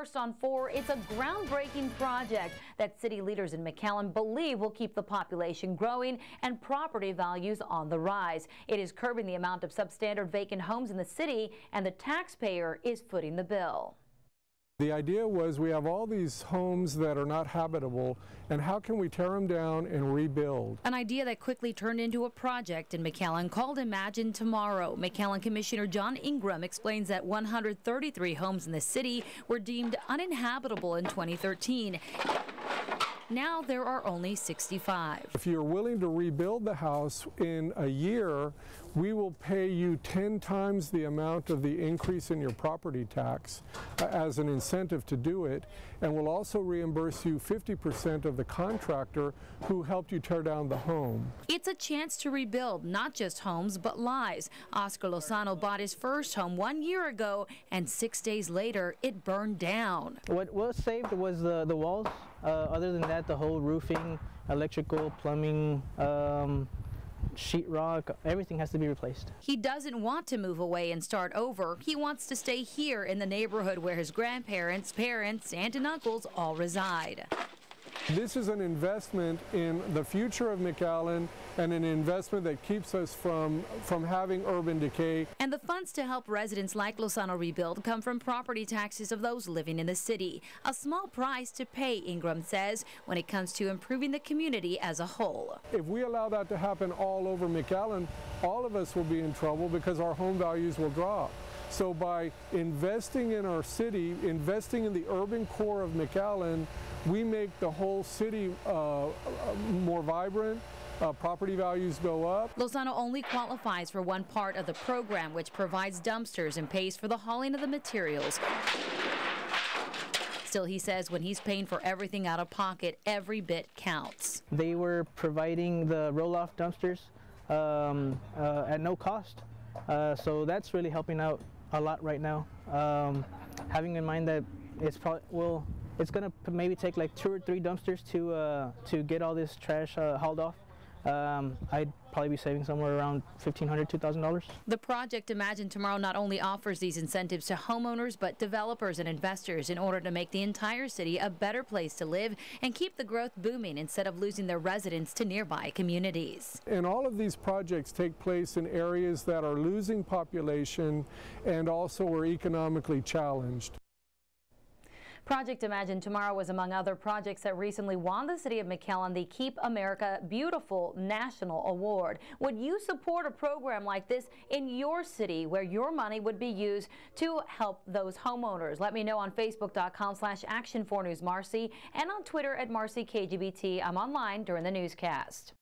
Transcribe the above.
first on four. It's a groundbreaking project that city leaders in McAllen believe will keep the population growing and property values on the rise. It is curbing the amount of substandard vacant homes in the city, and the taxpayer is footing the bill. The idea was we have all these homes that are not habitable, and how can we tear them down and rebuild? An idea that quickly turned into a project in McAllen called Imagine Tomorrow. McAllen Commissioner John Ingram explains that 133 homes in the city were deemed uninhabitable in 2013. Now there are only 65. If you're willing to rebuild the house in a year, we will pay you 10 times the amount of the increase in your property tax uh, as an incentive to do it, and we'll also reimburse you 50% of the contractor who helped you tear down the home. It's a chance to rebuild not just homes, but lives. Oscar Lozano bought his first home one year ago, and six days later, it burned down. What was saved was the, the walls. Uh, other than that, the whole roofing, electrical, plumbing, um, sheetrock, everything has to be replaced. He doesn't want to move away and start over. He wants to stay here in the neighborhood where his grandparents, parents, aunt and uncles all reside. This is an investment in the future of McAllen and an investment that keeps us from, from having urban decay. And the funds to help residents like Lozano rebuild come from property taxes of those living in the city. A small price to pay, Ingram says, when it comes to improving the community as a whole. If we allow that to happen all over McAllen, all of us will be in trouble because our home values will drop. So by investing in our city, investing in the urban core of McAllen, we make the whole city uh, more vibrant, uh, property values go up. Lozano only qualifies for one part of the program, which provides dumpsters and pays for the hauling of the materials. Still, he says when he's paying for everything out of pocket, every bit counts. They were providing the roll-off dumpsters um, uh, at no cost. Uh, so that's really helping out a lot right now. Um, having in mind that it's probably, well, it's gonna maybe take like two or three dumpsters to uh, to get all this trash uh, hauled off. Um, I'd probably be saving somewhere around $1,500, $2,000. The project Imagine Tomorrow not only offers these incentives to homeowners, but developers and investors in order to make the entire city a better place to live and keep the growth booming instead of losing their residents to nearby communities. And all of these projects take place in areas that are losing population and also are economically challenged. Project Imagine Tomorrow was among other projects that recently won the city of McAllen the Keep America Beautiful National Award. Would you support a program like this in your city where your money would be used to help those homeowners? Let me know on Facebook.com slash Action 4 News Marcy and on Twitter at MarcyKGBT. I'm online during the newscast.